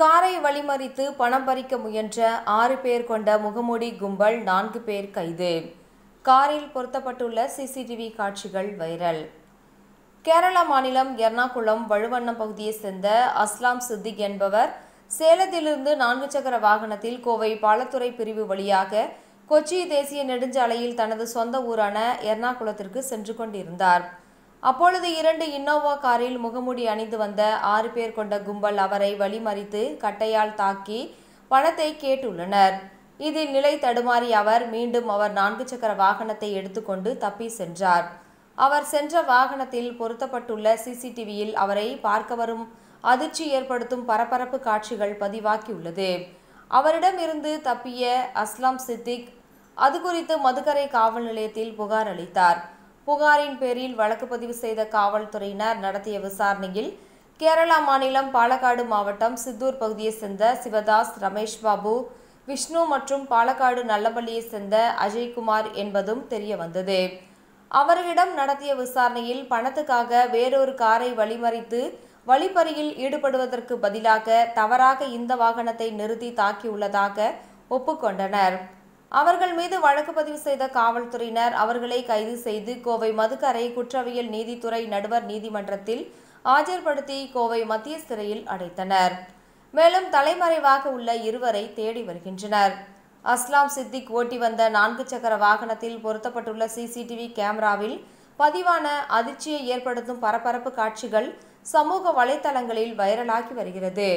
காரை வழிமறித்து பணம் பறிக்க முயன்ற ஆறு பேர் கொண்ட முகமூடி கும்பல் நான்கு பேர் கைது. காரில் பொருத்தப்பட்டுள்ள சிசிடிவி காட்சிகள் வைரல். கேரள மாநிலம் எர்ணாகுளம் வழுவண்ணம் பகுதியைச் சேர்ந்த அஸ்லாம் சித்திக் என்பவர் சேலத்திலிருந்து நான்கு சக்கர வாகனத்தில் கோவை பாலத்துறை பிரிவு வழியாக கொச்சி தேசிய நெடுஞ்சாலையில் தனது சொந்த ஊரான எர்ணாகுளத்திற்கு சென்று கொண்டிருந்தார். அப்பொழுது இரண்டு இன்னோவா காரில் முகமூடி அணிந்து வந்த ஆறு பேர் கொண்ட கும்பல் அவரை வழிமறித்து கட்டையால் தாக்கி பணத்தை கேட்டுள்ளனர். இதில் நிலை தடுமாறி அவர் மீண்டும் அவர் நான்கு சக்கர வாகனத்தை எடுத்துக்கொண்டு தப்பி சென்றார். அவர் சென்ற வாகனத்தில் பொருத்தப்பட்டுள்ள சிசிடிவியில் அவரை பார்க்க வரும் அதிர்ச்சி ஏற்படுத்தும் பரபரப்பு காட்சிகள் பதிவாக்கியுள்ளது அவரிடமிருந்து தப்பிய அஸ்லாம் சித்திக் அது குறித்து மதுக்கரை காவல் நிலையத்தில் புகார் அளித்தார். புகாரின் பேரில் வழக்கு பதிவு செய்த காவல்துறையினர் நடத்திய விசாரணையில் கேரளா மாநிலம் பாலக்காடு மாவட்டம் சித்தூர் பகுதியைச் சேர்ந்த சிவதாஸ் ரமேஷ் பாபு விஷ்ணு மற்றும் பாலக்காடு நல்லபள்ளியைச் சேர்ந்த அஜய்குமார் என்பதும் தெரிய வந்தது அவர்களிடம் நடத்திய விசாரணையில் பணத்துக்காக வேறொரு காரை வழிமறித்து வழிப்பறியில் ஈடுபடுவதற்கு பதிலாக தவறாக இந்த வாகனத்தை நிறுத்தி தாக்கியுள்ளதாக ஒப்புக்கொண்டனர். அவர்கள் மீது வழக்கு பதிவு செய்த காவல்துறையினர் அவர்களை கைது செய்து கோவை மதுக்கரை குற்றவியல் நீதித்துறை நடுவர் நீதிமன்றத்தில் ஆஜர்படுத்தி கோவை மத்திய சிறையில் அடைத்தனர். மேலும் தலைமறைவாக உள்ள இருவரை தேடி வருகின்றனர். அஸ்லாம் சித்திக் ஓட்டி வந்த நான்கு சக்கர வாகனத்தில் பொருத்தப்பட்டுள்ள சிசிடிவி கேமராவில் பதிவான அதிர்ச்சியை ஏற்படுத்தும் பரபரப்பு காட்சிகள் சமூக வலைத்தளங்களில் வைரலாகி வருகிறது.